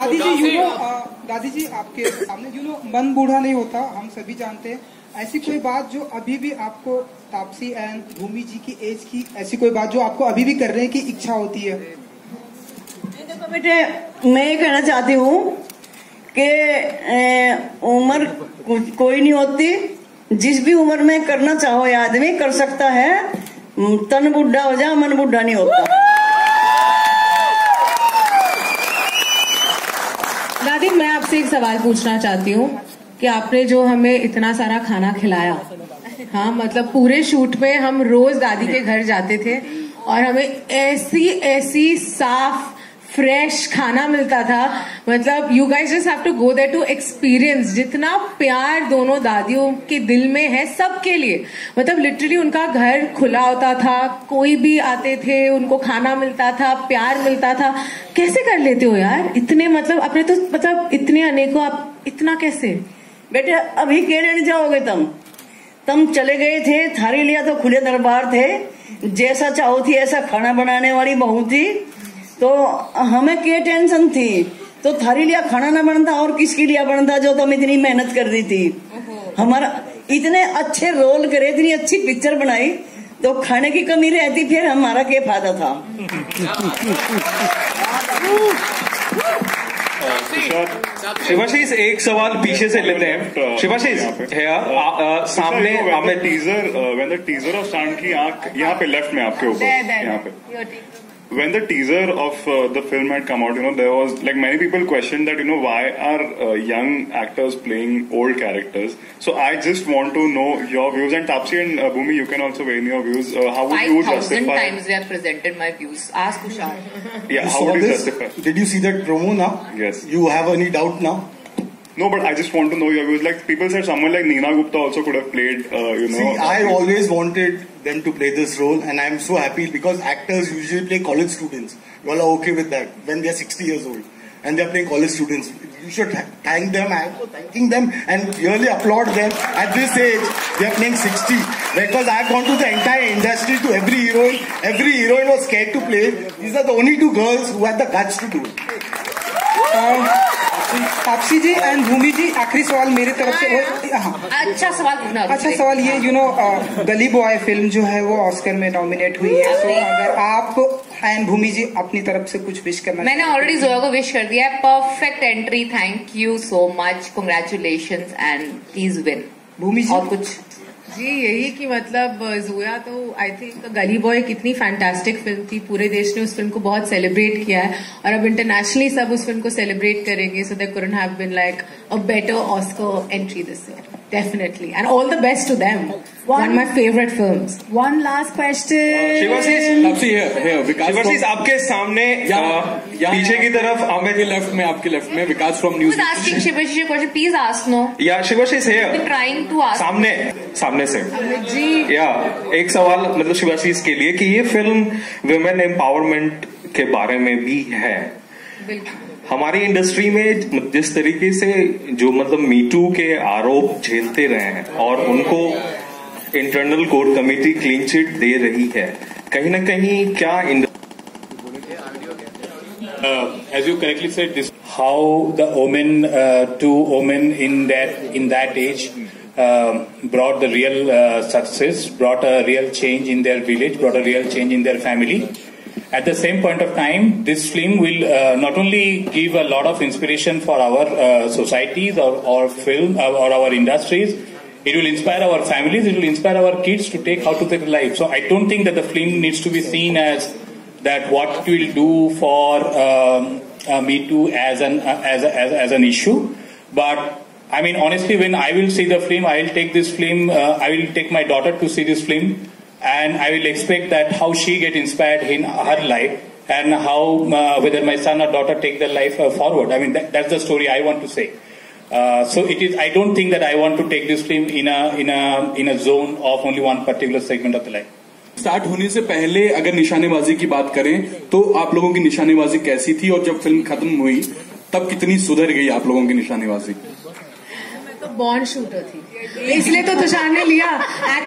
दादी जी you know दादी जी। आपके सामने यू नो मन बूढ़ा नहीं होता हम सभी जानते हैं। ऐसी कोई बात जो अभी भी आपको तापसी एंड भूमि जी की एज की ऐसी कोई बात जो आपको अभी भी करने की इच्छा होती है? देखो बेटे मैं ये कहना चाहती हूँ कि उम्र कोई नहीं होती। जिस भी उम्र में करना चाहो आदमी कर सकता है। तन बुढ़ा हो जा मन बुढ़ा नहीं होता। दादी मैं आपसे एक सवाल पूछना चाहती हूँ कि आपने जो हमें इतना सारा खाना खिलाया हाँ मतलब पूरे शूट में हम रोज दादी के घर जाते थे और हमें ऐसी ऐसी साफ़ फ्रेश खाना मिलता था। मतलब you guys just have to go there to experience जितना प्यार दोनों दादियों के दिल में है सबके लिए। मतलब लिटरली उनका घर खुला होता था, कोई भी आते थे, उनको खाना मिलता था, प्यार मिलता था। कैसे कर लेते हो यार? इतने मतलब अपने तो मतलब इतने अनेकों आप, इतना कैसे? बेटे, अभी कहने जाओगे तुम? तुम चले गए थे, थारी लिया तो खुले दरबार थे। जैसा चाहो थी, ऐसा खाना बनाने वाली बहू थी। तो हमें क्या टेंशन थी? तो थारी लिया खाना ना बनता और किसके लिए बनता जो तुम इतनी मेहनत कर रही थी? हमारा इतने अच्छे रोल करे इतनी अच्छी पिक्चर बनाई तो खाने की कमी रहती फिर हमारा क्या फ़ायदा था। शिवाशीष एक सवाल पीछे से लेते हैं। शिवाशीष सामने हमें teaser when the teaser of stand की आँख यहाँ पे लेफ़्ट में आपके ऊपर यहाँ पे। When the teaser of uh, the film had come out, you know, there was like many people questioned that, you know, why are uh, young actors playing old characters? So I just want to know your views. And Tapsi and uh, Bhumi, you can also weigh in your views. Uh, how would you justify? Five thousand times they have presented my views. Ask Kushal. yeah, how would you this? justify? Did you see that promo now? Yes. You have any doubt now? No, but I just want to know your views. Like people said, someone like Nina Gupta also could have played. Uh, you know. See, I always wanted them to play this role, and I'm so happy because actors usually play college students. You all are okay with that when they're 60 years old and they're playing college students. You should thank them. I'm thanking them and really applaud them at this age. They're playing 60 because I've gone to the entire industry to every heroine. Every heroine was scared to play. These are the only two girls who had the guts to do it. Um, Taapsee ji and Bhumi ji आखिरी सवाल मेरे तरफ़ से हाँ। अच्छा सवाल पूछना अच्छा सवाल ये you know Gully boy film जो है वो ऑस्कर में नॉमिनेट हुई है। तो अगर आप एंड भूमि जी अपनी तरफ़ से कुछ विश करना मैंने ऑलरेडी जोया को विश कर दिया है। Perfect entry thank you so much congratulation and please win Bhumi ji और कुछ जी, यही कि मतलब जोया तो आई थिंक गली बॉय कितनी फैंटास्टिक फ़िल्म थी। पूरे देश ने उस फ़िल्म को बहुत सेलिब्रेट किया है। और अब इंटरनेशनली सब उस फ़िल्म को सेलिब्रेट करेंगे। So they कुरन have been like a better Oscar entry this year Definitely. And all the best to them. One, One of my favorite films. One last question. Shivasis, here, here. Shivasis, आपके सामने पीछे की तरफ़ हमें के left में आपके left में Vikas from news asking Shivasis a question. Please ask no. या शिवाशीष है I'm trying to ask. सामने सामने से जी या एक सवाल मतलब शिवाशीष के लिए कि ये फ़िल्म वुमेन एम्पावरमेंट के बारे में भी है बिल्कुल हमारी इंडस्ट्री में जिस तरीके से जो मतलब मीटू के आरोप झेलते रहे हैं और उनको internal core committee clean chit दे रही है, कहीं ना कहीं क्या as you correctly said this how the women two women in that in that as brought the real success brought a real change in their village brought a real change in their family At the same point of time, this film will uh, not only give a lot of inspiration for our uh, societies or, or film uh, or our industries, it will inspire our families, it will inspire our kids to take how to take life. So I don't think that the film needs to be seen as that what it will do for um, uh, Me Too as an uh, as, a, as, as an issue, but I mean honestly, when I will see the film, I will take this film. Uh, I will take my daughter to see this film and I will expect that how she get inspired in her life and how uh, whether my son or daughter take their life uh, forward. I mean that, that's the story I want to say. Uh, so it is. I don't think that I want to take this film in a in a in a zone of only one particular segment of the life. Start होने से पहले अगर निशानेबाजी की बात करें तो आप लोगों की निशानेबाजी कैसी थी और जब फ़िल्म खत्म हुई तब कितनी सुधर गई आप लोगों की निशानेबाजी मैं तो बॉन्ड शूटर थी इसलिए तो तुषार ने लिया